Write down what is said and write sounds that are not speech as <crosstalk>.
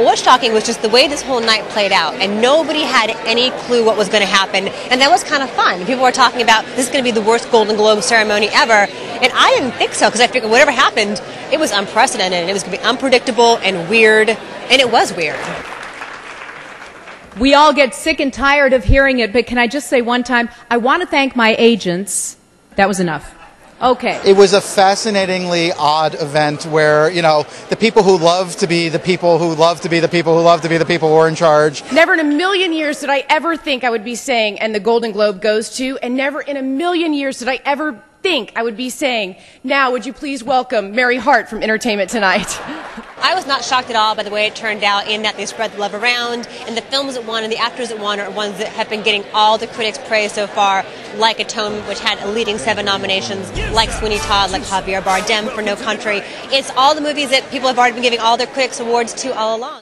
what was shocking was just the way this whole night played out, and nobody had any clue what was going to happen, and that was kind of fun. People were talking about this is going to be the worst Golden Globe ceremony ever, and I didn't think so because I figured whatever happened, it was unprecedented, and it was going to be unpredictable and weird, and it was weird. We all get sick and tired of hearing it, but can I just say one time, I want to thank my agents. That was enough. Okay. It was a fascinatingly odd event where, you know, the people who love to be the people who love to be the people who love to be the people who are in charge. Never in a million years did I ever think I would be saying, and the Golden Globe goes to, and never in a million years did I ever think I would be saying, now would you please welcome Mary Hart from Entertainment Tonight. <laughs> I was not shocked at all by the way it turned out in that they spread the love around, and the films that won and the actors that won are ones that have been getting all the critics' praise so far, like Atonement, which had a leading seven nominations, like Sweeney Todd, like Javier Bardem for No Country. It's all the movies that people have already been giving all their critics awards to all along.